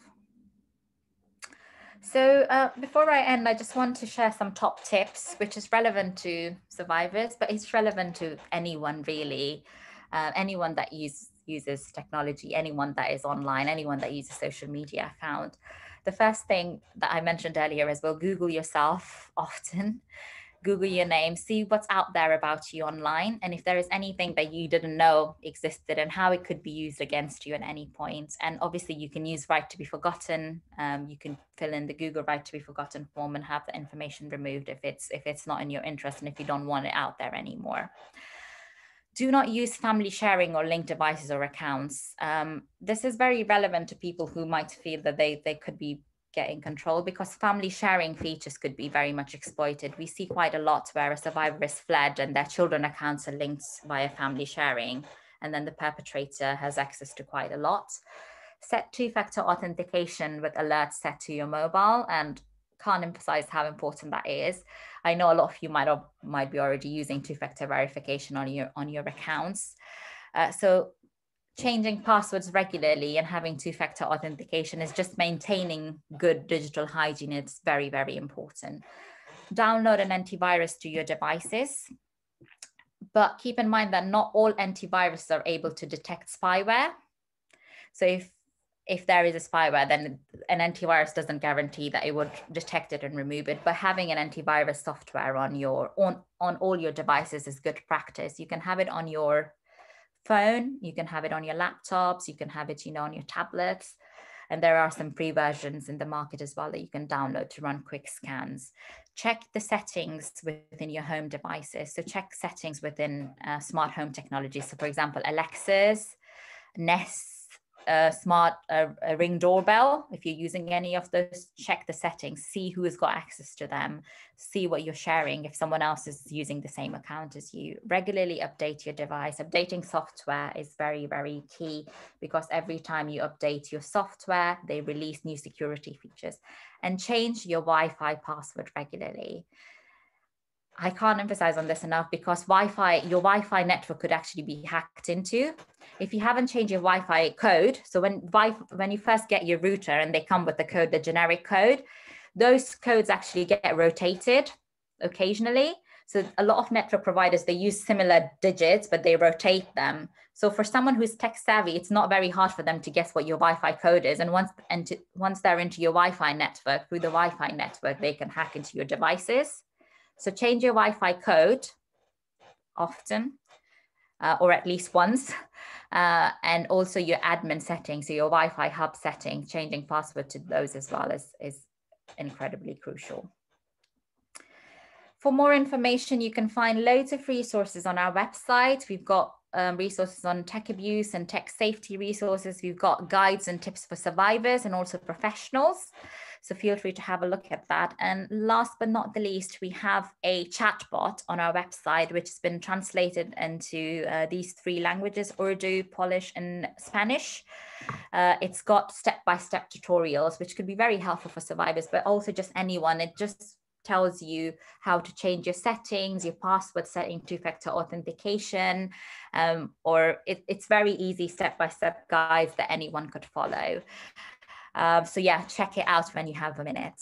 [SPEAKER 1] So uh, before I end, I just want to share some top tips, which is relevant to survivors, but it's relevant to anyone really, uh, anyone that uses uses technology, anyone that is online, anyone that uses social media account. The first thing that I mentioned earlier is well, Google yourself often. <laughs> Google your name, see what's out there about you online, and if there is anything that you didn't know existed and how it could be used against you at any point. And obviously, you can use right to be forgotten. Um, you can fill in the Google right to be forgotten form and have the information removed if it's if it's not in your interest and if you don't want it out there anymore do not use family sharing or linked devices or accounts. Um, this is very relevant to people who might feel that they, they could be getting control because family sharing features could be very much exploited. We see quite a lot where a survivor is fled and their children accounts are linked via family sharing, and then the perpetrator has access to quite a lot. Set two-factor authentication with alerts set to your mobile and can't emphasize how important that is. I know a lot of you might have, might be already using two-factor verification on your on your accounts. Uh, so changing passwords regularly and having two-factor authentication is just maintaining good digital hygiene. It's very, very important. Download an antivirus to your devices. But keep in mind that not all antiviruses are able to detect spyware. So if if there is a spyware, then an antivirus doesn't guarantee that it would detect it and remove it. But having an antivirus software on your on on all your devices is good practice. You can have it on your phone, you can have it on your laptops, you can have it, you know, on your tablets. And there are some free versions in the market as well that you can download to run quick scans. Check the settings within your home devices. So check settings within uh, smart home technology. So for example, Alexa's, Nest, a smart a ring doorbell if you're using any of those check the settings see who has got access to them see what you're sharing if someone else is using the same account as you. Regularly update your device. Updating software is very very key because every time you update your software they release new security features and change your wi-fi password regularly I can't emphasize on this enough because Wi-Fi, your Wi-Fi network could actually be hacked into. If you haven't changed your Wi-Fi code, so when wi when you first get your router and they come with the code, the generic code, those codes actually get rotated occasionally. So a lot of network providers, they use similar digits, but they rotate them. So for someone who's tech savvy, it's not very hard for them to guess what your Wi-Fi code is. And once, and to, once they're into your Wi-Fi network, through the Wi-Fi network, they can hack into your devices. So change your Wi-Fi code often, uh, or at least once. <laughs> Uh, and also your admin settings, so your Wi-Fi hub setting, changing password to those as well is, is incredibly crucial. For more information, you can find loads of resources on our website. We've got um, resources on tech abuse and tech safety resources. We've got guides and tips for survivors and also professionals. So feel free to have a look at that. And last but not the least, we have a chatbot on our website, which has been translated into uh, these three languages, Urdu, Polish, and Spanish. Uh, it's got step-by-step tutorials, which could be very helpful for survivors, but also just anyone. It just tells you how to change your settings, your password setting, two-factor authentication, um, or it, it's very easy step-by-step -step guides that anyone could follow. Um, so yeah, check it out when you have a minute.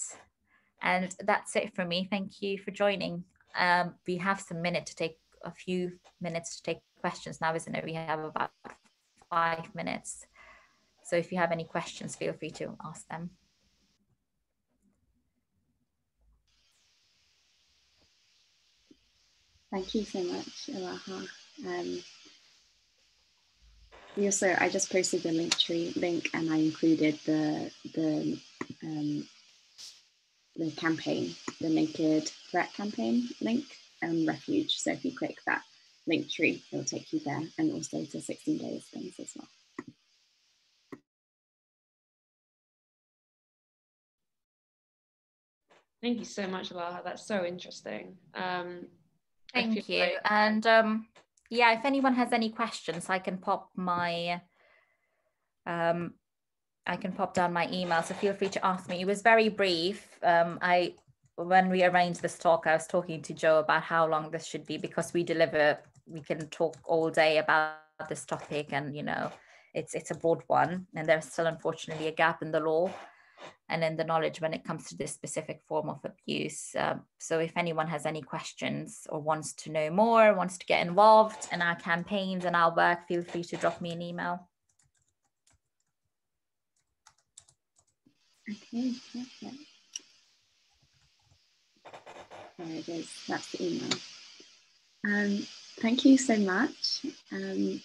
[SPEAKER 1] And that's it for me. Thank you for joining. Um, we have some minute to take a few minutes to take questions now, isn't it? We have about five minutes. So if you have any questions, feel free to ask them.
[SPEAKER 2] Thank you so much, Ilaha. Um, yeah, so I just posted the Linktree link and I included the the um, the campaign, the Naked Threat campaign link and Refuge. So if you click that Linktree, it'll take you there and also to 16 days things as well.
[SPEAKER 3] Thank you so much, Laha. That's so interesting. Um,
[SPEAKER 1] Thank you. Like and um, yeah, if anyone has any questions, I can pop my um, I can pop down my email. So feel free to ask me. It was very brief. Um, I when we arranged this talk, I was talking to Joe about how long this should be because we deliver. We can talk all day about this topic, and you know, it's it's a broad one, and there's still unfortunately a gap in the law and in the knowledge when it comes to this specific form of abuse. Um, so if anyone has any questions or wants to know more, wants to get involved in our campaigns and our work, feel free to drop me an email.
[SPEAKER 2] Okay, perfect. There it is, that's the email. Um, thank you so much. Um,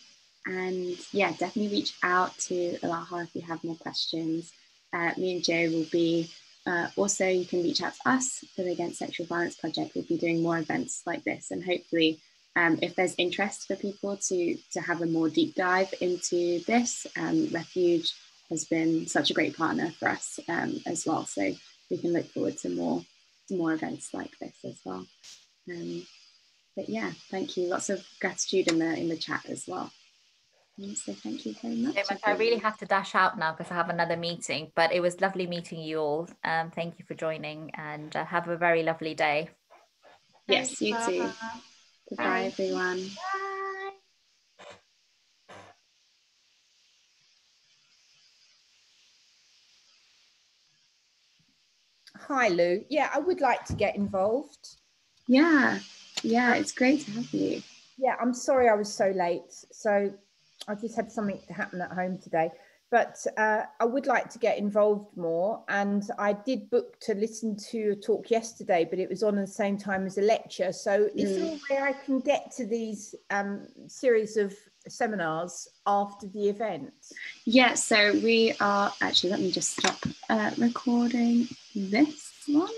[SPEAKER 2] and yeah, definitely reach out to Alaha if you have more questions uh, me and Joe will be uh, also, you can reach out to us for the Against Sexual Violence Project. We'll be doing more events like this, and hopefully, um, if there's interest for people to to have a more deep dive into this, um, Refuge has been such a great partner for us um, as well. So we can look forward to more to more events like this as well. Um, but yeah, thank you. Lots of gratitude in the in the chat as well. So thank you very much. So much.
[SPEAKER 1] I really have to dash out now because I have another meeting, but it was lovely meeting you all. Um, thank you for joining and uh, have a very lovely day.
[SPEAKER 2] Yes, you too. Goodbye,
[SPEAKER 1] Bye. everyone.
[SPEAKER 4] Hi, Lou. Yeah, I would like to get involved.
[SPEAKER 2] Yeah, yeah, it's great to have you.
[SPEAKER 4] Yeah, I'm sorry I was so late. So I just had something to happen at home today. But uh, I would like to get involved more. And I did book to listen to a talk yesterday, but it was on at the same time as a lecture. So mm. is there a way I can get to these um, series of seminars after the event?
[SPEAKER 2] Yeah, so we are actually, let me just stop uh, recording this one.